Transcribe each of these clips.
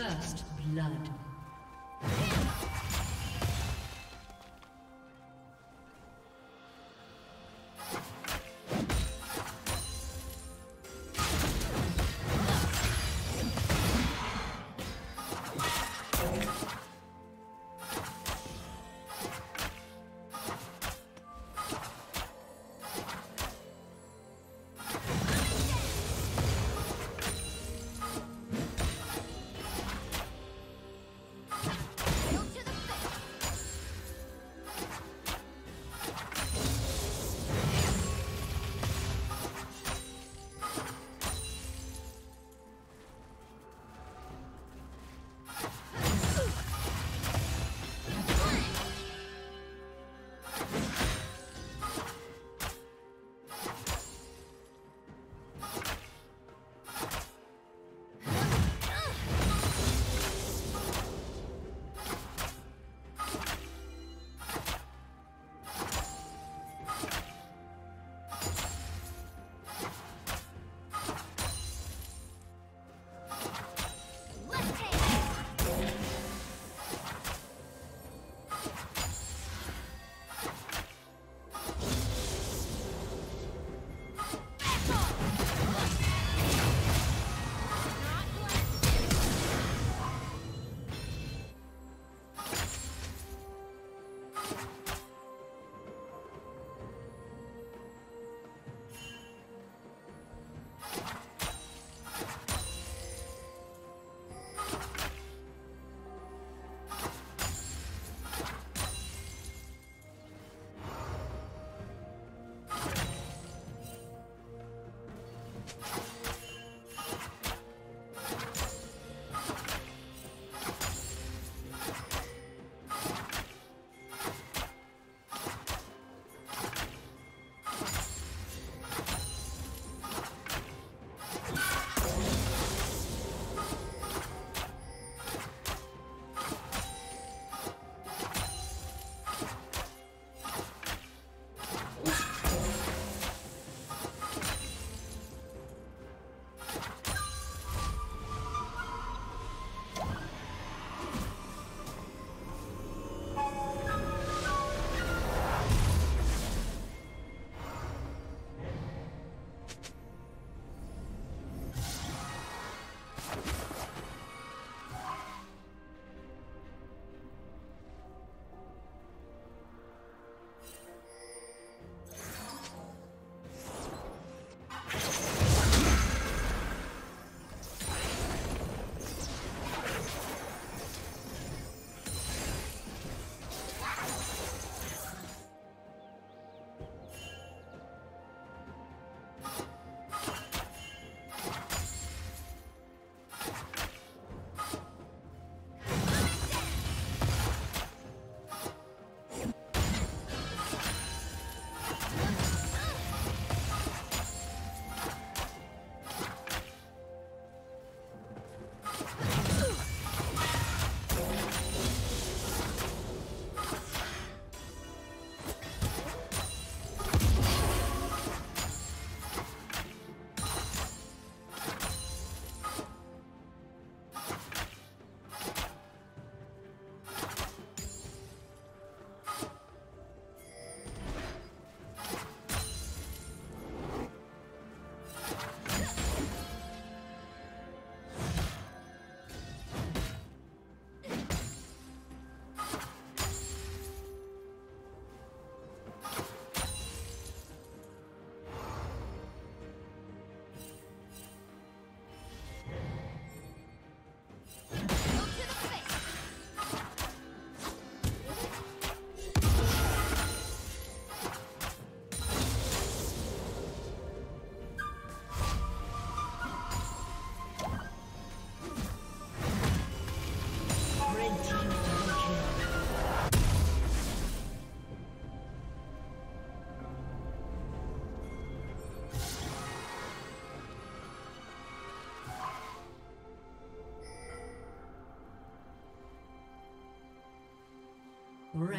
First blood.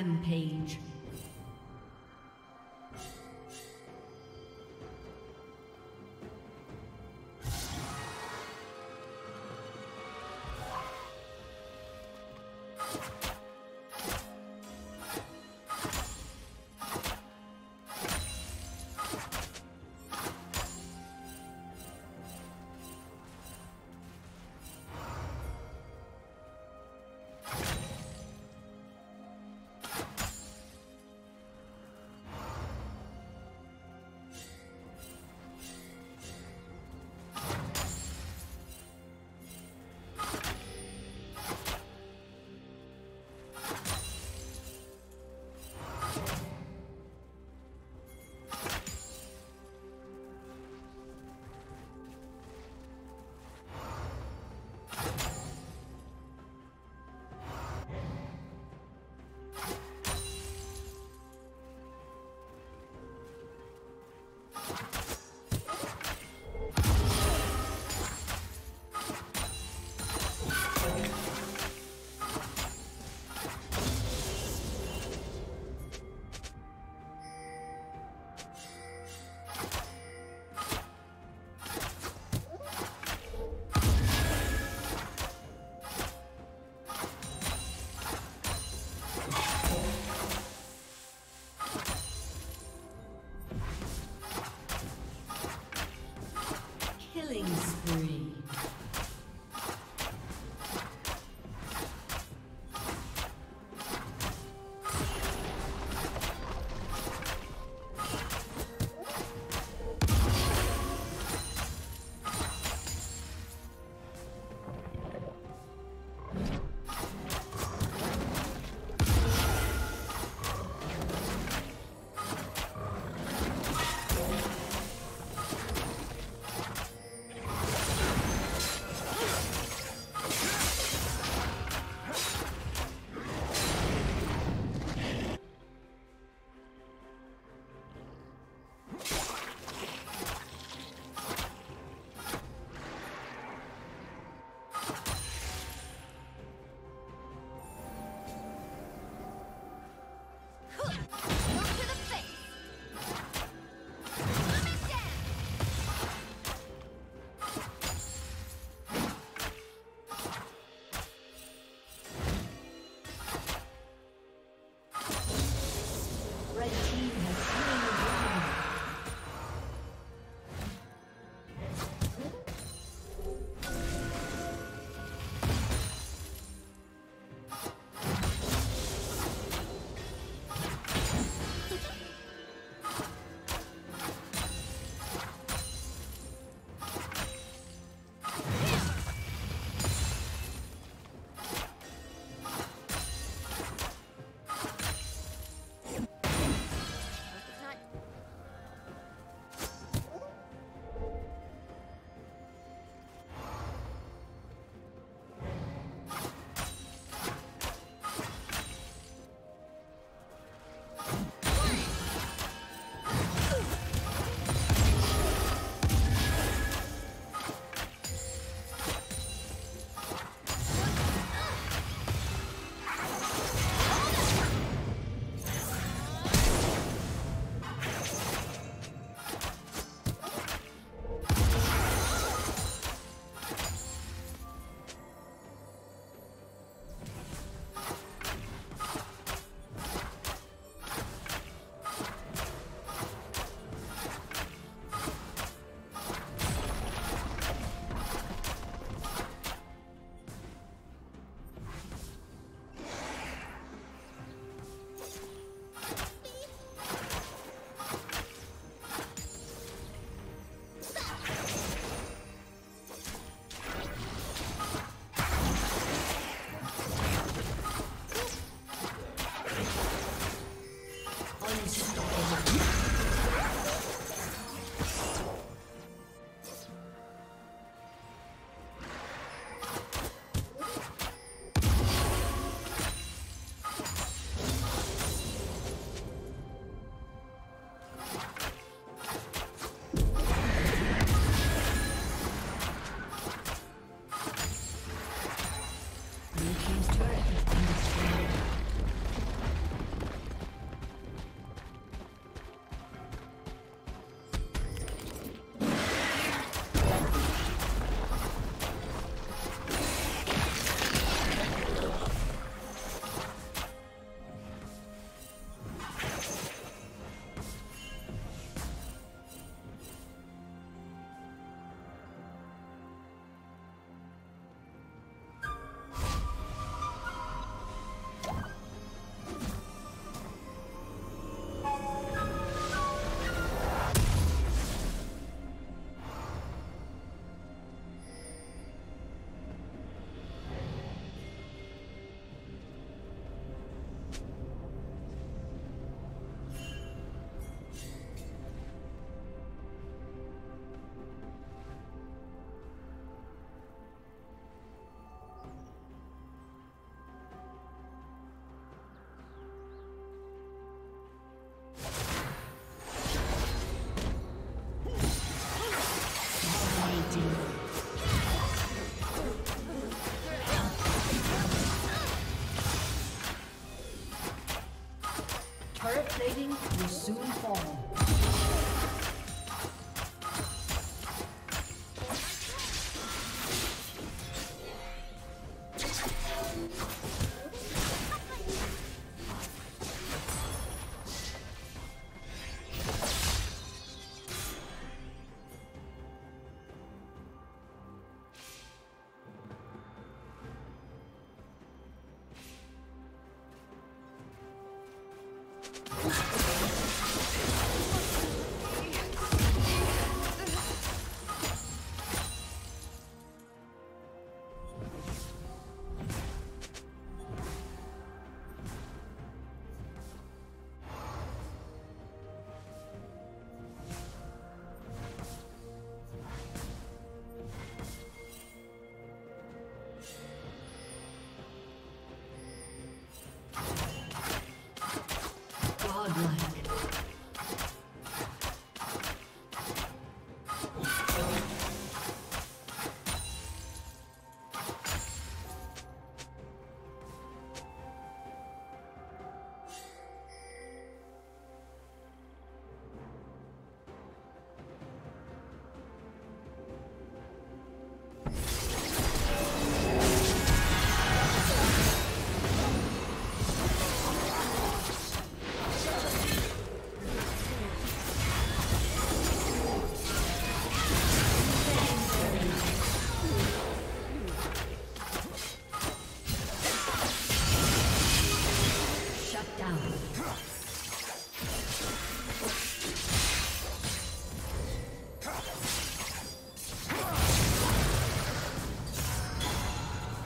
Rampage.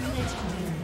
Legendary.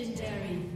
Legendary.